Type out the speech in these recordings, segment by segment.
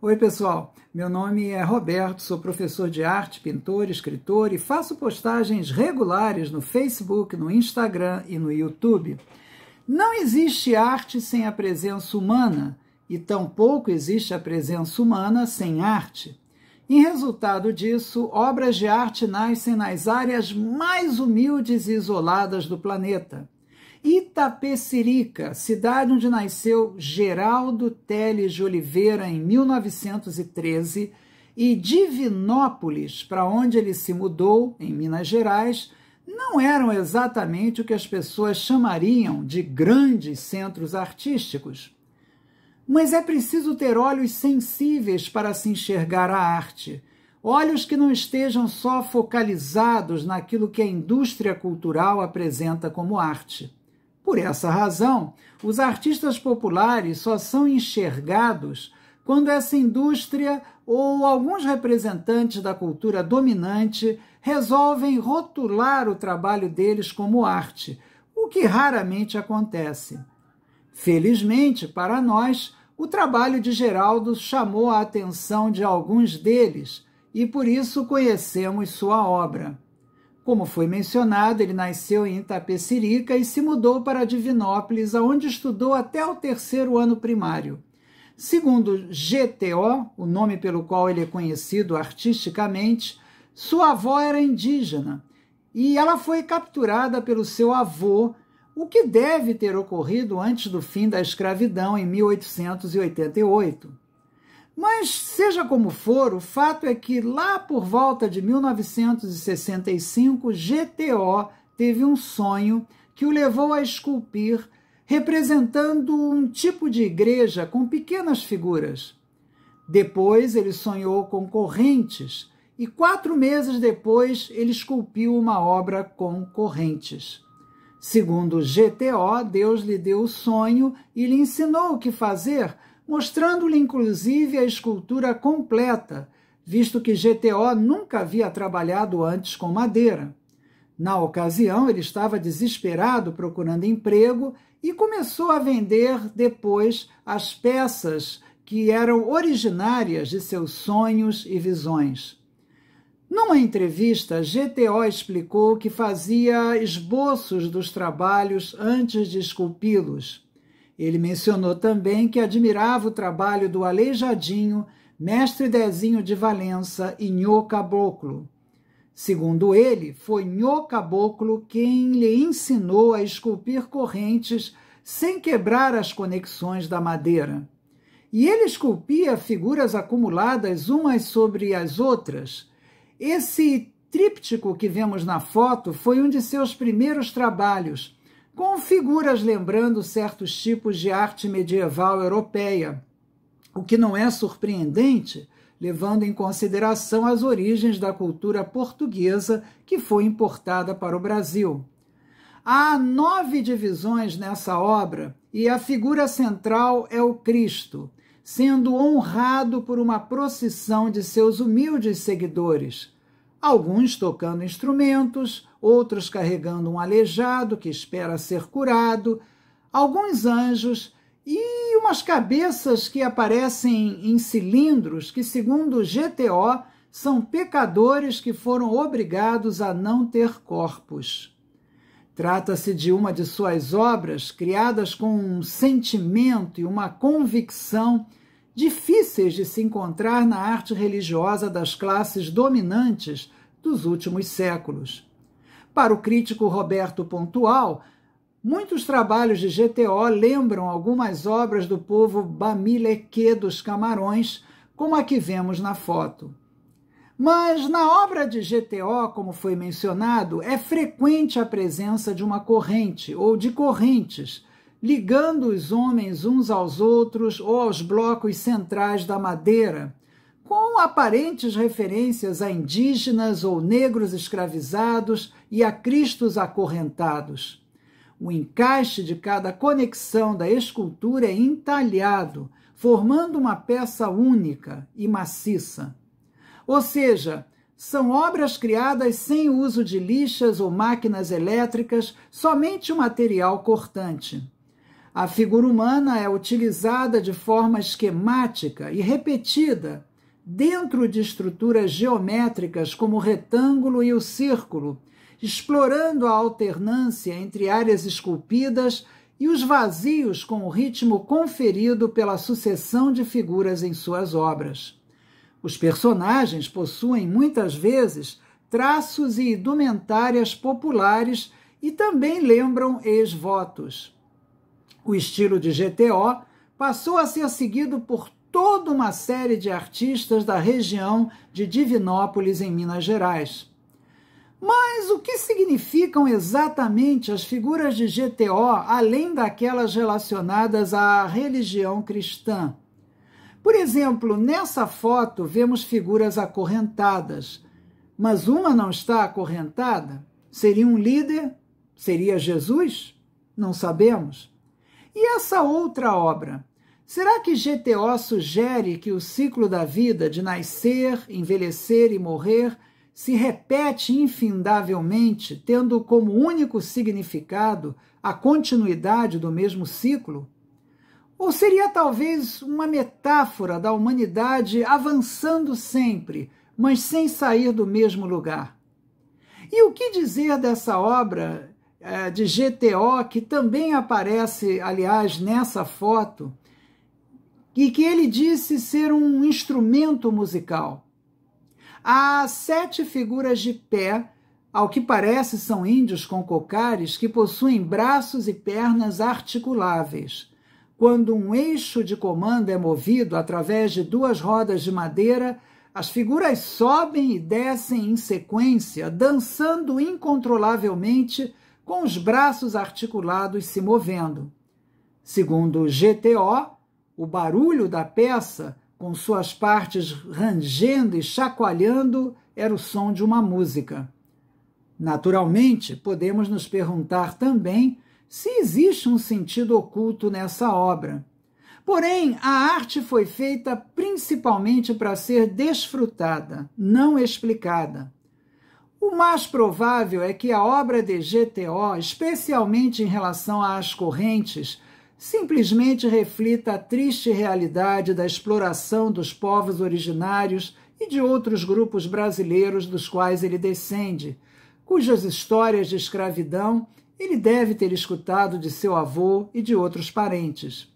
Oi, pessoal. Meu nome é Roberto, sou professor de arte, pintor, escritor e faço postagens regulares no Facebook, no Instagram e no YouTube. Não existe arte sem a presença humana e tampouco existe a presença humana sem arte. Em resultado disso, obras de arte nascem nas áreas mais humildes e isoladas do planeta. Itapecerica, cidade onde nasceu Geraldo Teles de Oliveira em 1913, e Divinópolis, para onde ele se mudou, em Minas Gerais, não eram exatamente o que as pessoas chamariam de grandes centros artísticos. Mas é preciso ter olhos sensíveis para se enxergar a arte, olhos que não estejam só focalizados naquilo que a indústria cultural apresenta como arte. Por essa razão, os artistas populares só são enxergados quando essa indústria ou alguns representantes da cultura dominante resolvem rotular o trabalho deles como arte, o que raramente acontece. Felizmente para nós, o trabalho de Geraldo chamou a atenção de alguns deles e por isso conhecemos sua obra. Como foi mencionado, ele nasceu em Itapecerica e se mudou para Divinópolis, onde estudou até o terceiro ano primário. Segundo GTO, o nome pelo qual ele é conhecido artisticamente, sua avó era indígena e ela foi capturada pelo seu avô, o que deve ter ocorrido antes do fim da escravidão, em 1888. Mas, seja como for, o fato é que lá por volta de 1965, GTO teve um sonho que o levou a esculpir, representando um tipo de igreja com pequenas figuras. Depois, ele sonhou com correntes e quatro meses depois ele esculpiu uma obra com correntes. Segundo GTO, Deus lhe deu o sonho e lhe ensinou o que fazer mostrando-lhe inclusive a escultura completa, visto que GTO nunca havia trabalhado antes com madeira. Na ocasião, ele estava desesperado procurando emprego e começou a vender depois as peças que eram originárias de seus sonhos e visões. Numa entrevista, GTO explicou que fazia esboços dos trabalhos antes de esculpi-los. Ele mencionou também que admirava o trabalho do Aleijadinho, mestre Dezinho de Valença e Nhô Caboclo. Segundo ele, foi Nhô Caboclo quem lhe ensinou a esculpir correntes sem quebrar as conexões da madeira. E ele esculpia figuras acumuladas umas sobre as outras. Esse tríptico que vemos na foto foi um de seus primeiros trabalhos com figuras lembrando certos tipos de arte medieval europeia, o que não é surpreendente, levando em consideração as origens da cultura portuguesa que foi importada para o Brasil. Há nove divisões nessa obra e a figura central é o Cristo, sendo honrado por uma procissão de seus humildes seguidores alguns tocando instrumentos, outros carregando um aleijado que espera ser curado, alguns anjos e umas cabeças que aparecem em cilindros que, segundo o GTO, são pecadores que foram obrigados a não ter corpos. Trata-se de uma de suas obras criadas com um sentimento e uma convicção difíceis de se encontrar na arte religiosa das classes dominantes dos últimos séculos. Para o crítico Roberto Pontual, muitos trabalhos de GTO lembram algumas obras do povo Bamileque dos Camarões, como a que vemos na foto. Mas na obra de GTO, como foi mencionado, é frequente a presença de uma corrente ou de correntes ligando os homens uns aos outros ou aos blocos centrais da madeira, com aparentes referências a indígenas ou negros escravizados e a cristos acorrentados. O encaixe de cada conexão da escultura é entalhado, formando uma peça única e maciça. Ou seja, são obras criadas sem uso de lixas ou máquinas elétricas, somente o material cortante. A figura humana é utilizada de forma esquemática e repetida dentro de estruturas geométricas como o retângulo e o círculo, explorando a alternância entre áreas esculpidas e os vazios com o ritmo conferido pela sucessão de figuras em suas obras. Os personagens possuem muitas vezes traços e indumentárias populares e também lembram ex-votos. O estilo de GTO passou a ser seguido por toda uma série de artistas da região de Divinópolis, em Minas Gerais. Mas o que significam exatamente as figuras de GTO, além daquelas relacionadas à religião cristã? Por exemplo, nessa foto vemos figuras acorrentadas, mas uma não está acorrentada? Seria um líder? Seria Jesus? Não sabemos. E essa outra obra? Será que GTO sugere que o ciclo da vida de nascer, envelhecer e morrer se repete infindavelmente, tendo como único significado a continuidade do mesmo ciclo? Ou seria talvez uma metáfora da humanidade avançando sempre, mas sem sair do mesmo lugar? E o que dizer dessa obra de GTO, que também aparece, aliás, nessa foto, e que ele disse ser um instrumento musical? Há sete figuras de pé, ao que parece são índios com cocares que possuem braços e pernas articuláveis. Quando um eixo de comando é movido através de duas rodas de madeira, as figuras sobem e descem em sequência, dançando incontrolavelmente, com os braços articulados se movendo. Segundo GTO, o barulho da peça com suas partes rangendo e chacoalhando, era o som de uma música. Naturalmente, podemos nos perguntar também se existe um sentido oculto nessa obra. Porém, a arte foi feita principalmente para ser desfrutada, não explicada. O mais provável é que a obra de GTO, especialmente em relação às correntes, simplesmente reflita a triste realidade da exploração dos povos originários e de outros grupos brasileiros dos quais ele descende, cujas histórias de escravidão ele deve ter escutado de seu avô e de outros parentes.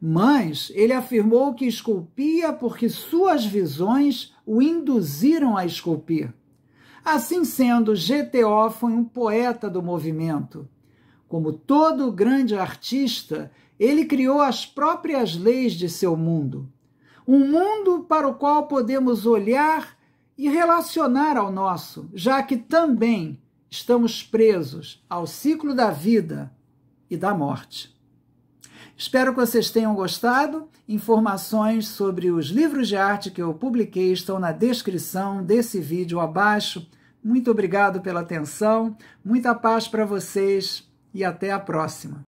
Mas ele afirmou que esculpia porque suas visões o induziram a esculpir. Assim sendo, GTO foi um poeta do movimento como todo grande artista, ele criou as próprias leis de seu mundo. Um mundo para o qual podemos olhar e relacionar ao nosso, já que também estamos presos ao ciclo da vida e da morte. Espero que vocês tenham gostado. Informações sobre os livros de arte que eu publiquei estão na descrição desse vídeo abaixo. Muito obrigado pela atenção, muita paz para vocês e até a próxima.